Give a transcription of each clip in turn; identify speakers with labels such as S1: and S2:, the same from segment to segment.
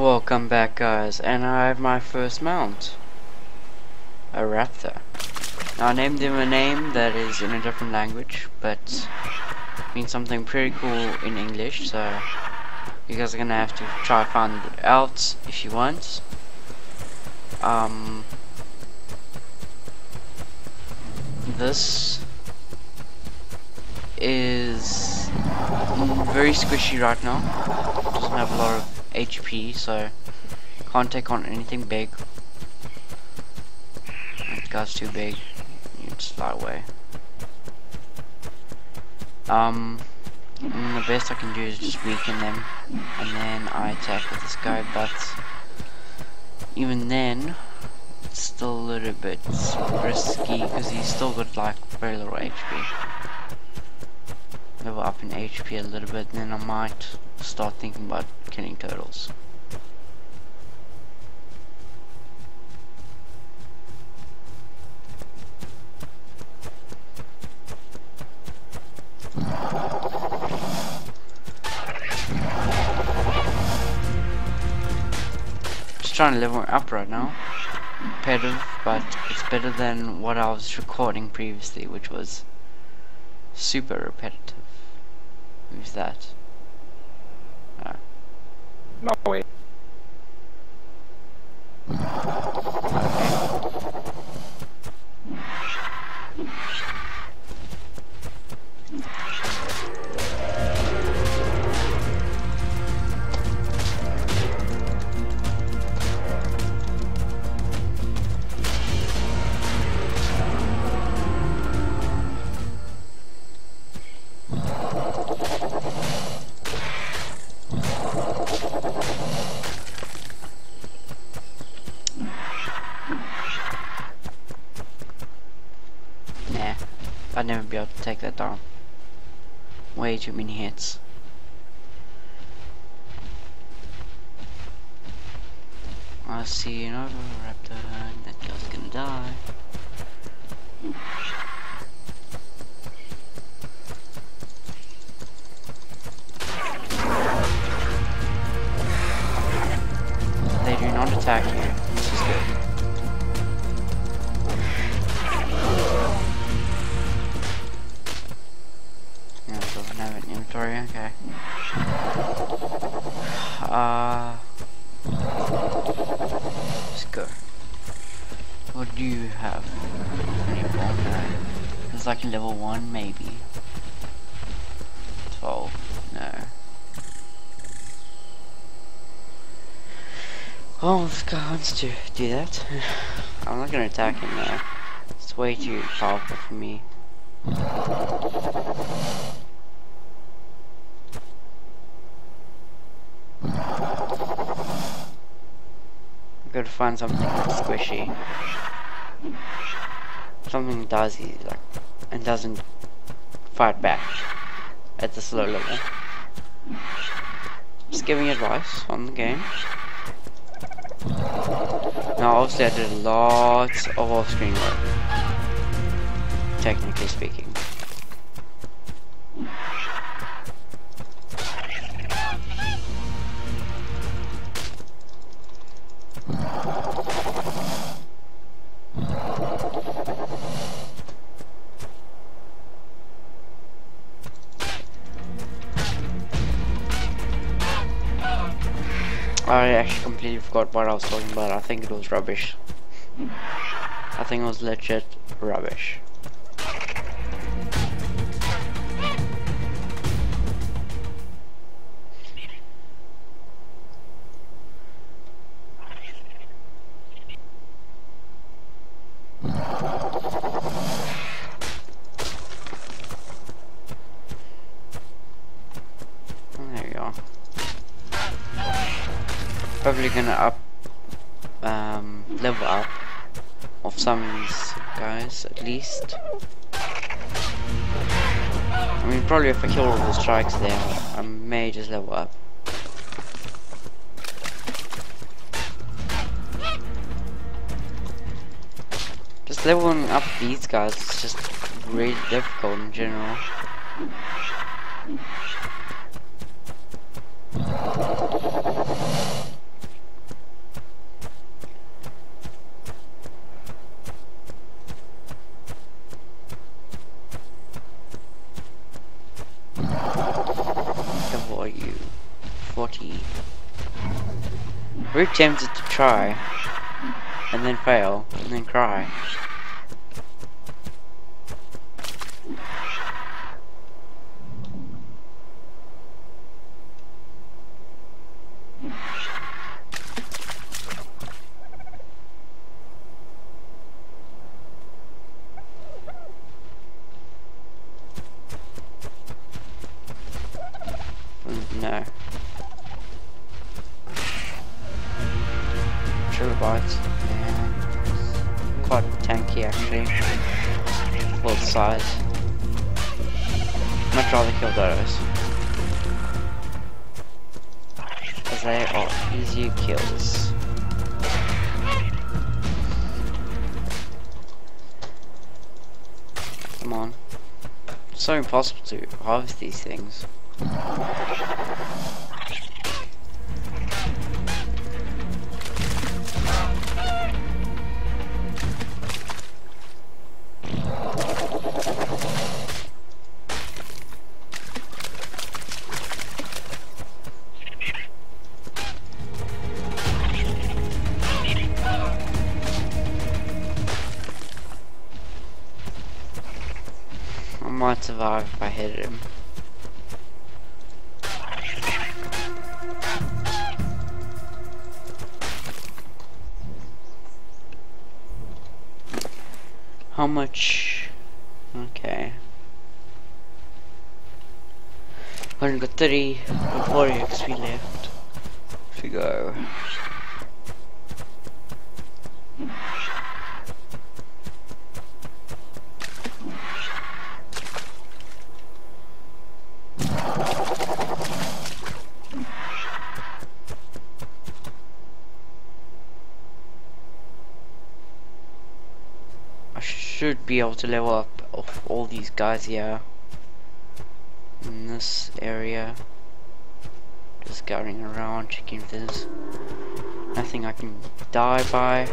S1: Welcome back guys, and I have my first mount. A raptor. Now I named him a name that is in a different language, but means something pretty cool in English, so you guys are gonna have to try to find it out if you want. Um this is very squishy right now. Doesn't have a lot of HP, so can't take on anything big. That guy's too big. To fly away. Um, the best I can do is just weaken them, and then I attack with this guy. But even then, it's still a little bit risky because he's still got like very little HP. Level up in HP a little bit, and then I might start thinking about killing turtles. Just trying to level up right now. Repetitive, but it's better than what I was recording previously, which was super repetitive. Who's that?
S2: No, wait.
S1: I'd never be able to take that down. Way too many hits. I see another raptor, and that guy's gonna die. They do not attack What do you have? It's like level 1 maybe. 12, no. Oh, this guy wants to do that. I'm not gonna attack him though. It's way too powerful for me. I Gotta find something squishy. Something does he like and doesn't fight back at the slow level. Just giving advice on the game. Now obviously I did lots of off-screen work. Technically speaking. I actually completely forgot what I was talking about. I think it was rubbish. I think it was legit rubbish. Probably gonna up um, level up of some of these guys at least. I mean probably if I kill all the strikes there I may just level up. Just leveling up these guys is just really difficult in general. We're tempted to try, and then fail, and then cry. Mm, No. Yeah. Quite tanky actually. Full size. Much rather kill those. As they are easier kills. Come on. It's so impossible to harvest these things. If I hit him. How much? Okay. Only got 30 or 40 XP left to go. I should be able to level up all these guys here in this area. Just scouting around, checking if there's nothing I can die by.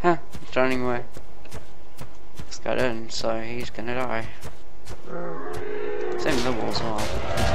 S1: Huh, running away. Guy didn't, so he's gonna die. Same the as well.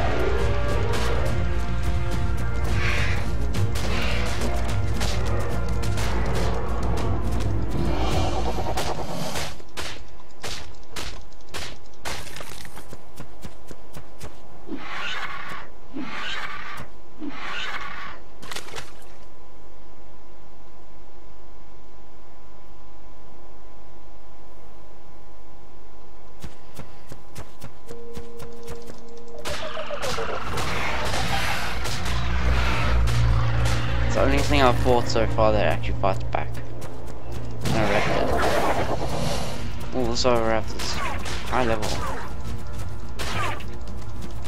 S1: Only thing I've fought so far that actually fights back. And No raptor. Also raptors. High level.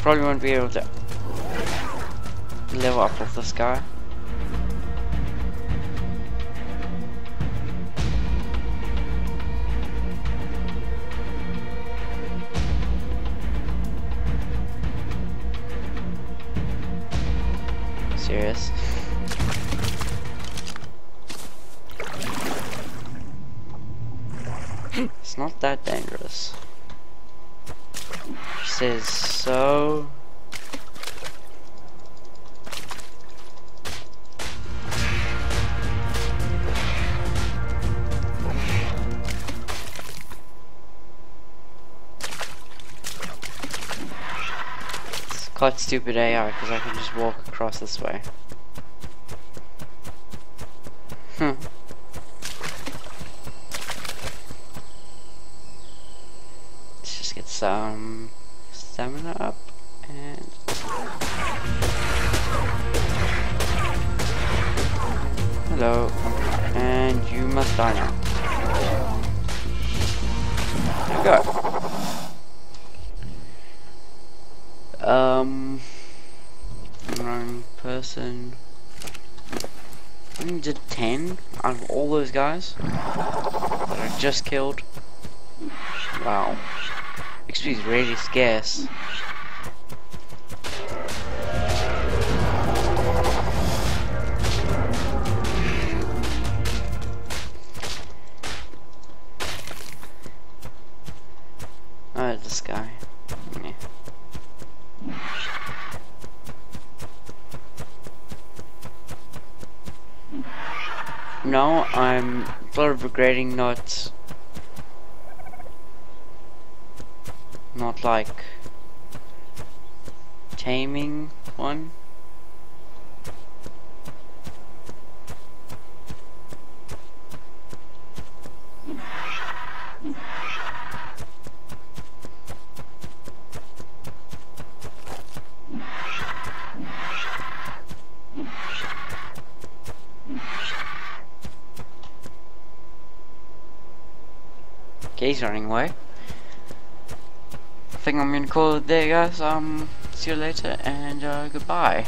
S1: Probably won't be able to level up with this guy. Says so. It's quite stupid AI because I can just walk across this way. Hmm. Let's just get some stamina up and hello and you must die now. There we go. Um wrong person. I did 10 out of all those guys that I just killed. Wow. XP is really scarce. Oh, this guy. Yeah. No, I'm sort of regretting not not like taming one. Okay, he's running away. Think I'm gonna call it there guys, um, see you later and uh, goodbye.